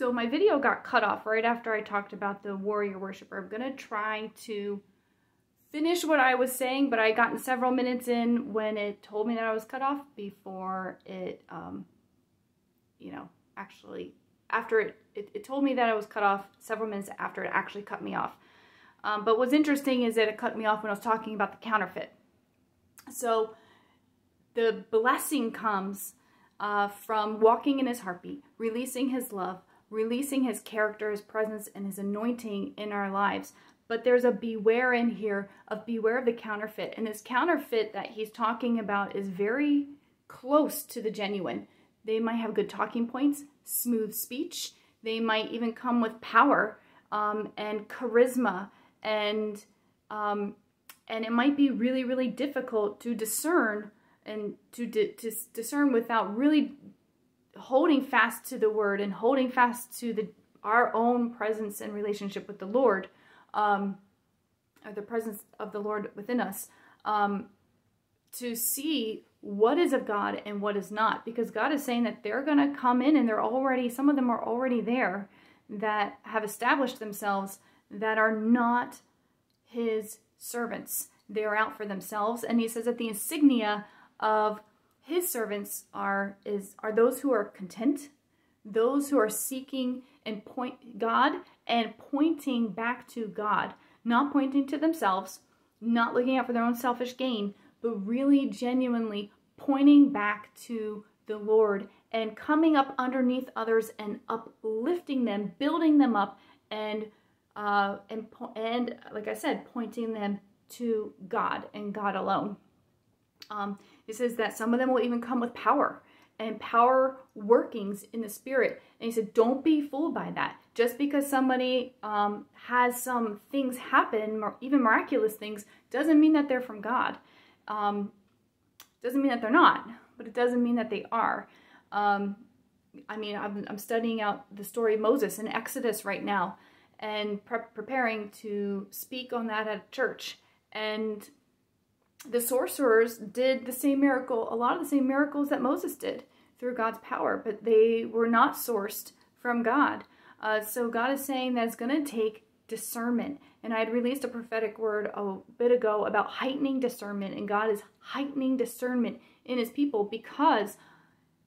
So my video got cut off right after I talked about the warrior worshiper. I'm going to try to finish what I was saying, but I gotten several minutes in when it told me that I was cut off before it, um, you know, actually, after it, it, it, told me that I was cut off several minutes after it actually cut me off. Um, but what's interesting is that it cut me off when I was talking about the counterfeit. So the blessing comes uh, from walking in his heartbeat, releasing his love, releasing his character, his presence, and his anointing in our lives. But there's a beware in here of beware of the counterfeit. And this counterfeit that he's talking about is very close to the genuine. They might have good talking points, smooth speech. They might even come with power um, and charisma and um, and it might be really, really difficult to discern and to, to discern without really holding fast to the word and holding fast to the our own presence and relationship with the Lord, um, or the presence of the Lord within us, um, to see what is of God and what is not. Because God is saying that they're going to come in and they're already, some of them are already there that have established themselves that are not his servants. They are out for themselves. And he says that the insignia of his servants are is are those who are content, those who are seeking and point God and pointing back to God, not pointing to themselves, not looking out for their own selfish gain, but really genuinely pointing back to the Lord and coming up underneath others and uplifting them, building them up, and uh, and and like I said, pointing them to God and God alone. Um, it says that some of them will even come with power and power workings in the spirit. And he said, don't be fooled by that. Just because somebody um, has some things happen, even miraculous things, doesn't mean that they're from God. Um, doesn't mean that they're not, but it doesn't mean that they are. Um, I mean, I'm, I'm, studying out the story of Moses in Exodus right now and pre preparing to speak on that at church. And the sorcerers did the same miracle, a lot of the same miracles that Moses did through God's power, but they were not sourced from God. Uh, so God is saying that it's going to take discernment. And I had released a prophetic word a bit ago about heightening discernment, and God is heightening discernment in his people because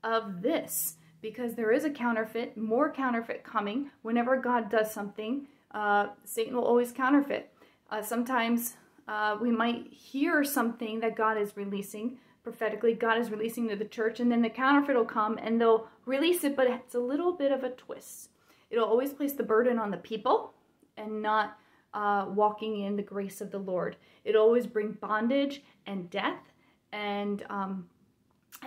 of this. Because there is a counterfeit, more counterfeit coming. Whenever God does something, uh, Satan will always counterfeit. Uh, sometimes uh, we might hear something that God is releasing prophetically, God is releasing to the church, and then the counterfeit will come and they'll release it, but it's a little bit of a twist. It'll always place the burden on the people and not uh, walking in the grace of the Lord. It'll always bring bondage and death, and um,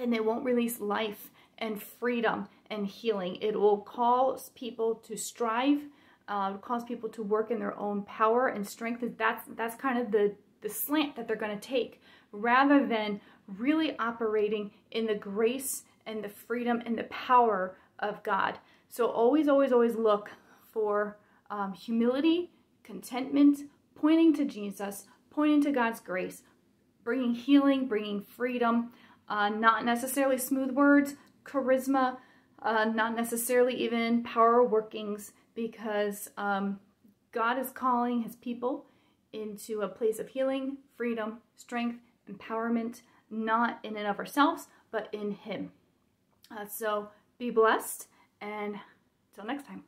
and it won't release life and freedom and healing. It will cause people to strive uh, cause people to work in their own power and strength. That's that's kind of the the slant that they're going to take, rather than really operating in the grace and the freedom and the power of God. So always, always, always look for um, humility, contentment, pointing to Jesus, pointing to God's grace, bringing healing, bringing freedom, uh, not necessarily smooth words, charisma, uh, not necessarily even power workings, because um, God is calling his people into a place of healing, freedom, strength, empowerment, not in and of ourselves, but in him. Uh, so be blessed and until next time.